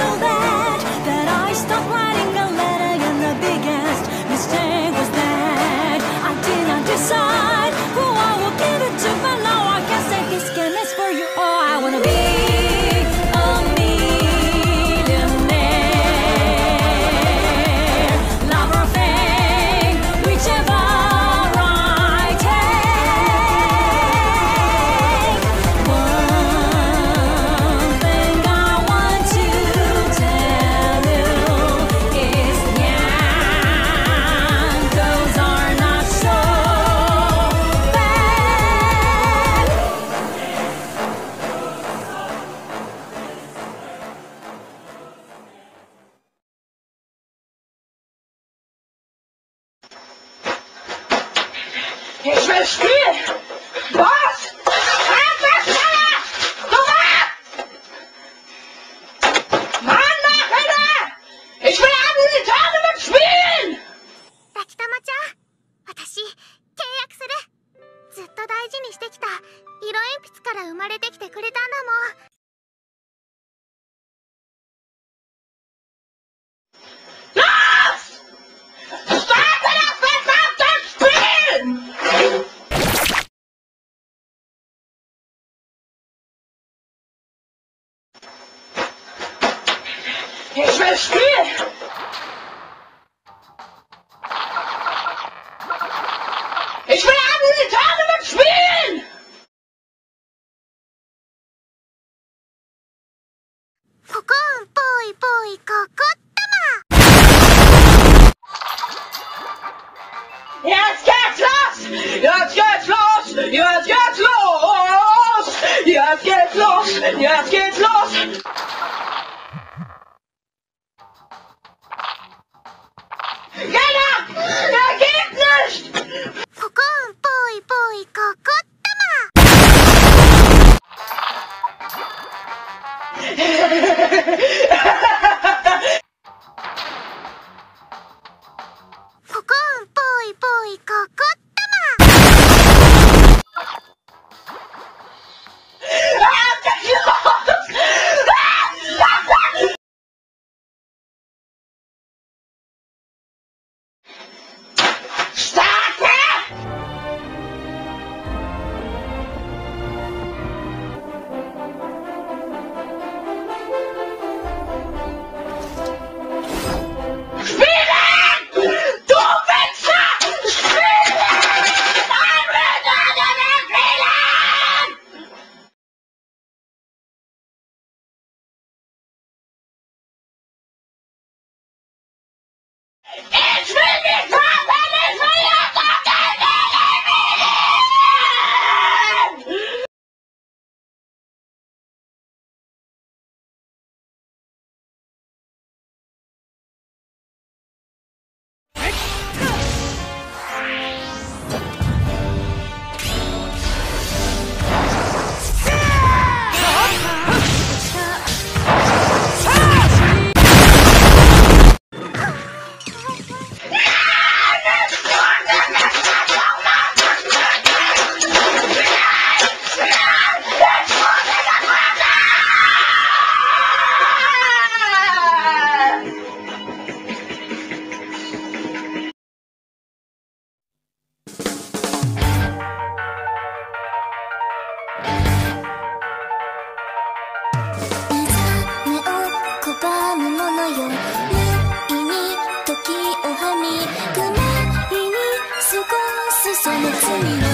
so that 事にしてきた。色鉛筆から生まれてきてくれたんだもん。Ich will den Jetzt geht's los! Jetzt geht's los! Jetzt geht's los! Jetzt geht's los! Jetzt geht's los! Stop! Unido.